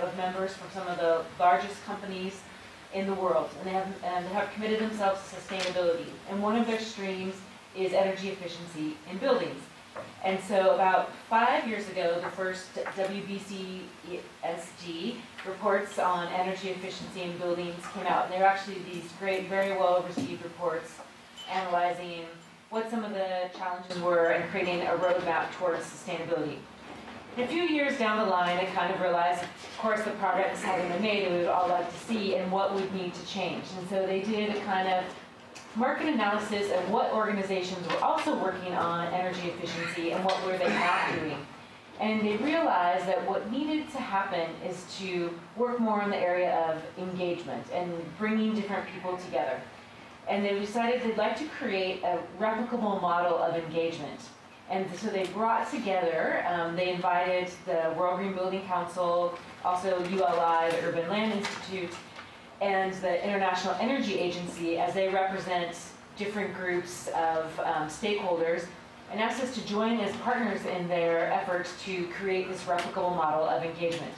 of members from some of the largest companies in the world, and they have, and they have committed themselves to sustainability. And one of their streams is energy efficiency in buildings. And so about five years ago, the first WBCSD reports on energy efficiency in buildings came out. And they were actually these great, very well-received reports analyzing what some of the challenges were and creating a roadmap towards sustainability. And a few years down the line, I kind of realized, of course, the progress hadn't been made, and we would all like to see, and what would need to change. And so they did a kind of market analysis of what organizations were also working on energy efficiency and what were they not doing. And they realized that what needed to happen is to work more in the area of engagement and bringing different people together. And they decided they'd like to create a replicable model of engagement. And so they brought together, um, they invited the World Green Building Council, also ULI, the Urban Land Institute, and the International Energy Agency as they represent different groups of um, stakeholders and asked us to join as partners in their efforts to create this replicable model of engagement.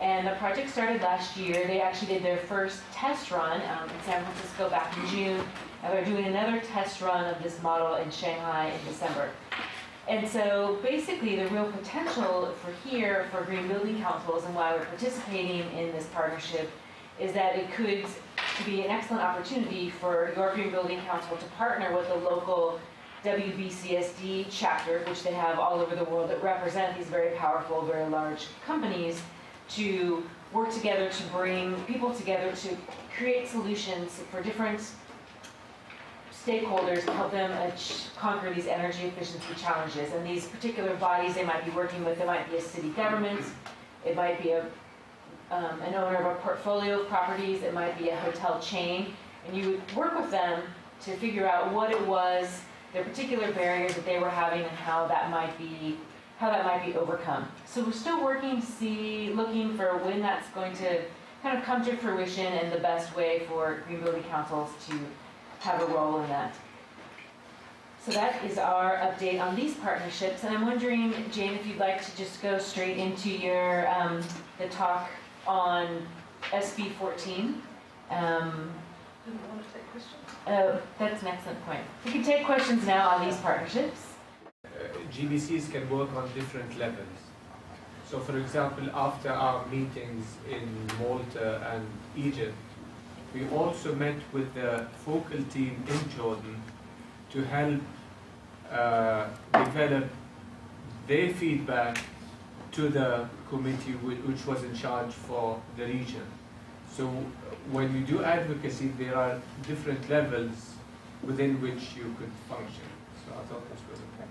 And the project started last year. They actually did their first test run um, in San Francisco back in June, and they're doing another test run of this model in Shanghai in December. And so basically the real potential for here for green building councils and why we're participating in this partnership is that it could be an excellent opportunity for your Green Building Council to partner with a local WBCSD chapter, which they have all over the world that represent these very powerful, very large companies, to work together to bring people together to create solutions for different stakeholders to help them conquer these energy efficiency challenges. And these particular bodies they might be working with, it might be a city government, it might be a um, an owner of a portfolio of properties, it might be a hotel chain, and you would work with them to figure out what it was, their particular barriers that they were having and how that might be how that might be overcome. So we're still working to see, looking for when that's going to kind of come to fruition and the best way for green building councils to have a role in that. So that is our update on these partnerships, and I'm wondering, Jane, if you'd like to just go straight into your um, the talk on SB 14. Um, want to take questions? Uh, that's an excellent point. We can take questions now on these partnerships. Uh, GBCs can work on different levels. So for example, after our meetings in Malta and Egypt, we also met with the focal team in Jordan to help uh, develop their feedback to the committee which was in charge for the region. So when you do advocacy, there are different levels within which you could function. So I thought this was okay.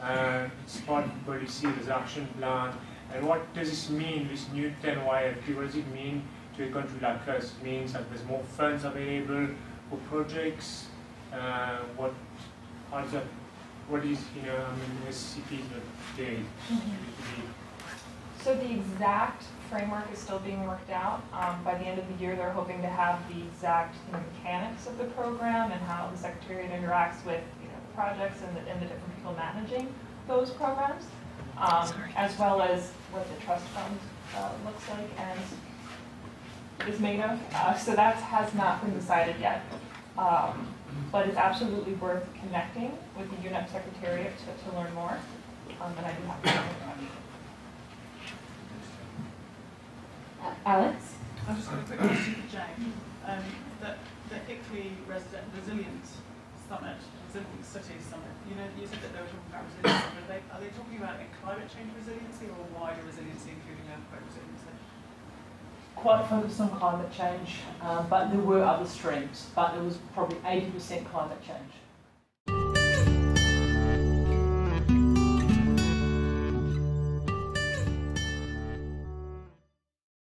Uh, it's part Policy Series Action Plan. And what does this mean, this new 10YFP? What does it mean to a country like us? Means that there's more funds available for projects. Uh, what, how does that what is, you know, I mean, SCP today? Mm-hmm. So the exact framework is still being worked out. Um, by the end of the year, they're hoping to have the exact you know, mechanics of the program and how the Secretariat interacts with you know, the projects and the, and the different people managing those programs, um, as well as what the trust fund uh, looks like and is made of. Uh, so that has not been decided yet. Um, but it's absolutely worth connecting with the UNEP Secretariat to, to learn more. Um, and I do have to uh, Alex? I was just going to quick question for Jane. Um, the, the ICLEI Resident Resilience Summit, Resilient Cities Summit, you know, you said that they were talking about resilience. Are they, are they talking about climate change resiliency or wider resiliency, including earthquake resiliency? Quite focused on climate change, um, but there were other streams, but it was probably 80% climate change.